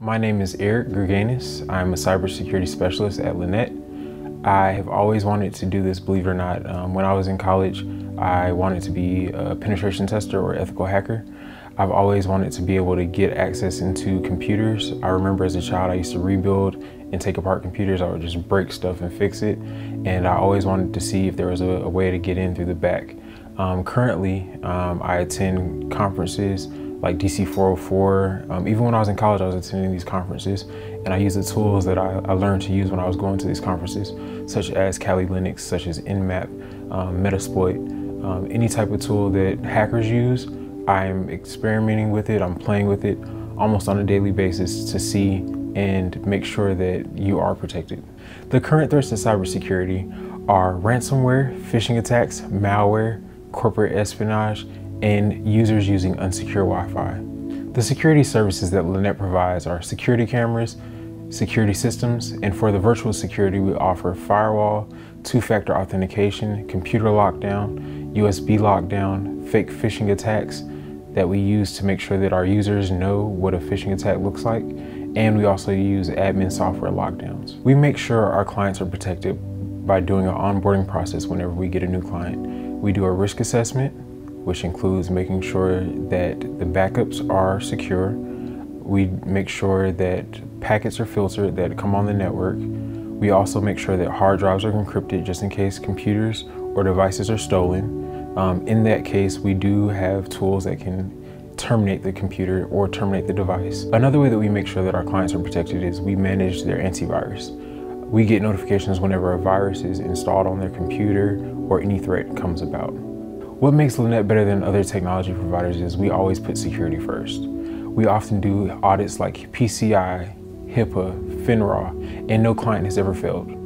My name is Eric Gurganious. I'm a cybersecurity specialist at Lenet. I have always wanted to do this, believe it or not. Um, when I was in college, I wanted to be a penetration tester or ethical hacker. I've always wanted to be able to get access into computers. I remember as a child, I used to rebuild and take apart computers. I would just break stuff and fix it. And I always wanted to see if there was a, a way to get in through the back. Um, currently, um, I attend conferences like DC 404. Um, even when I was in college, I was attending these conferences and I use the tools that I, I, learned to use when I was going to these conferences, such as Kali Linux, such as Nmap, um, Metasploit, um, any type of tool that hackers use. I'm experimenting with it, I'm playing with it almost on a daily basis to see and make sure that you are protected. The current threats to cybersecurity are ransomware, phishing attacks, malware, corporate espionage, and users using unsecure Wi-Fi. The security services that Lenet provides are security cameras, security systems, and for the virtual security, we offer firewall, two-factor authentication, computer lockdown, USB lockdown, fake phishing attacks that we use to make sure that our users know what a phishing attack looks like, and we also use admin software lockdowns. We make sure our clients are protected by doing an onboarding process whenever we get a new client. We do a risk assessment, which includes making sure that the backups are secure. We make sure that packets are filtered that come on the network. We also make sure that hard drives are encrypted just in case computers or devices are stolen. Um, in that case, we do have tools that can terminate the computer or terminate the device. Another way that we make sure that our clients are protected is we manage their antivirus. We get notifications whenever a virus is installed on their computer or any threat comes about. What makes Lenet better than other technology providers is we always put security first. We often do audits like PCI, HIPAA, FINRA, and no client has ever failed.